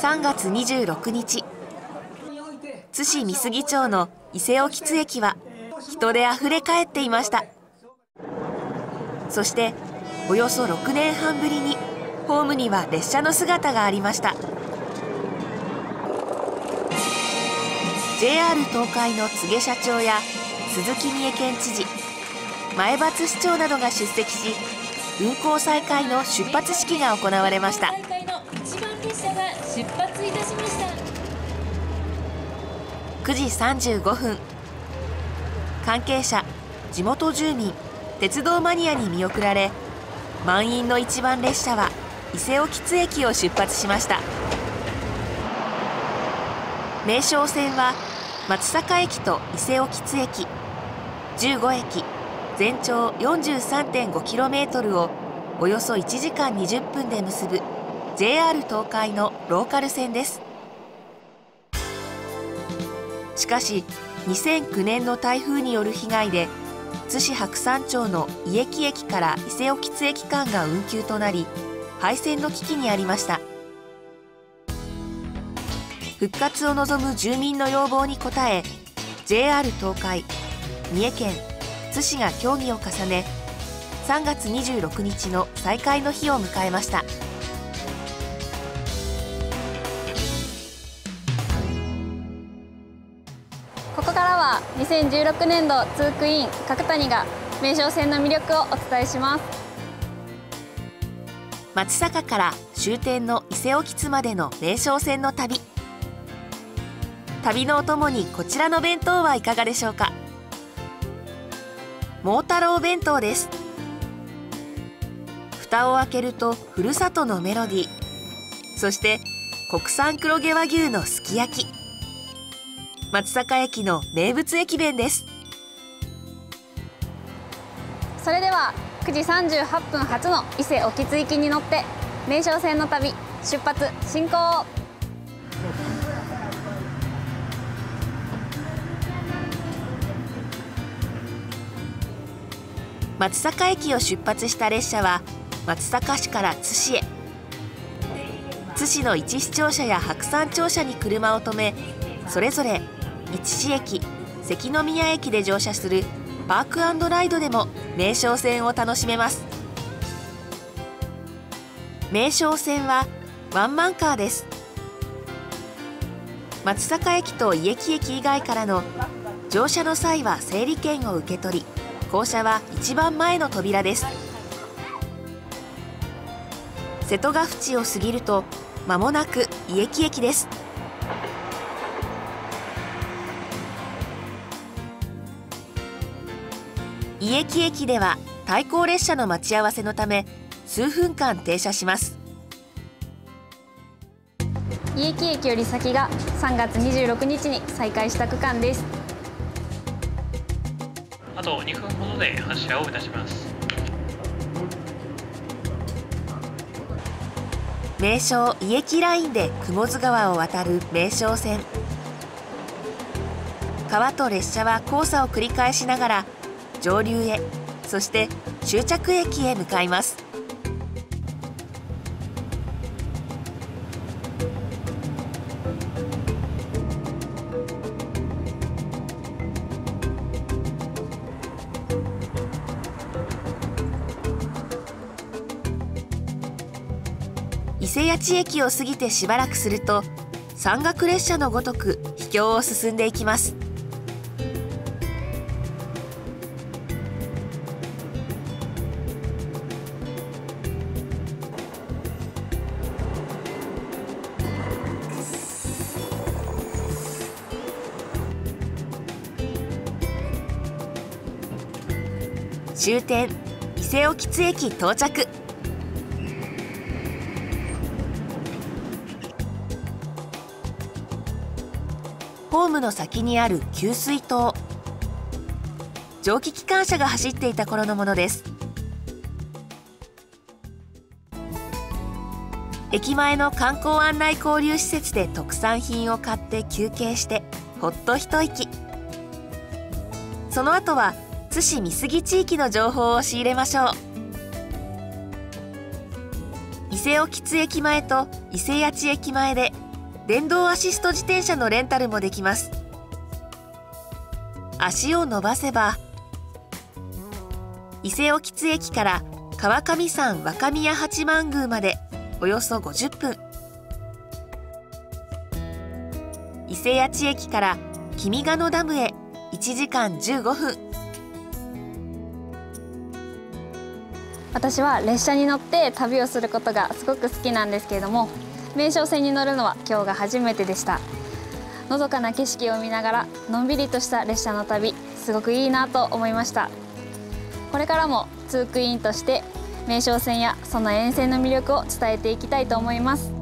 3月26日。津市美杉町の伊勢沖津駅は人であふれ返っていました。そしておよそ6年半ぶりにホームには列車の姿がありました。JR 東海の柘植社長や鈴木三重県知事前松市長などが出席し運行再開の出発式が行われました。9時35分。関係者地元住民鉄道マニアに見送られ満員の一番列車は伊勢沖津駅を出発しました。名称線は松坂駅と伊勢沖津駅。15駅全長 43.5km をおよそ1時間20分で結ぶ。JR 東海のローカル線です。しかし2009年の台風による被害で津市白山町の伊駅駅から伊勢沖津駅間が運休となり廃線の危機にありました。復活を望む住民の要望に応え JR 東海三重県津市が協議を重ね3月26日の再開の日を迎えました。2016年度通区委員角谷が名称線の魅力をお伝えします。松坂から終点の伊勢沖津までの名称線の旅。旅のお供にこちらの弁当はいかがでしょうか。桃太郎弁当です。蓋を開けるとふるさとのメロディー。そして国産黒毛和牛のすき焼き。松坂駅の名物駅弁です。それでは9時38分発の伊勢沖津行きに乗って名称線の旅出発進行。松坂駅を出発した列車は松坂市から津市へ。津市の一市庁舎や白山庁舎に車を止めそれぞれ一市駅関宮駅で乗車するパークライドでも名称線を楽しめます。名称線はワンマンカーです。松坂駅と伊駅駅以外からの乗車の際は整理券を受け取り降車は一番前の扉です。瀬戸ヶ淵を過ぎると間もなく伊駅駅です。伊駅駅では対向列車の待ち合わせのため数分間停車します。伊駅駅より先が3月26日に再開した区間です。あと2分ほどで発車をいたします。名称伊駅ラインで雲津川を渡る名称線。川と列車は交差を繰り返しながら上流へそして終着駅へ向かいます。伊勢谷地駅を過ぎてしばらくすると山岳列車のごとく秘境を進んでいきます。終点伊勢沖津駅到着。ホームの先にある給水塔。蒸気機関車が走っていた頃のものです。駅前の観光案内交流施設で特産品を買って休憩してほっと一息。その後は津市美杉地域の情報を仕入れましょう。伊勢沖津駅前と伊勢谷地駅前で電動アシスト自転車のレンタルもできます。足を伸ばせば伊勢奥津駅から川上山若宮八幡宮までおよそ50分。伊勢谷地駅から君ヶ野ダムへ1時間15分。私は列車に乗って旅をすることがすごく好きなんですけれども名勝線に乗るのは今日が初めてでした。のどかな景色を見ながらのんびりとした列車の旅すごくいいなと思いました。これからもツークイーンとして名勝線やその沿線の魅力を伝えていきたいと思います。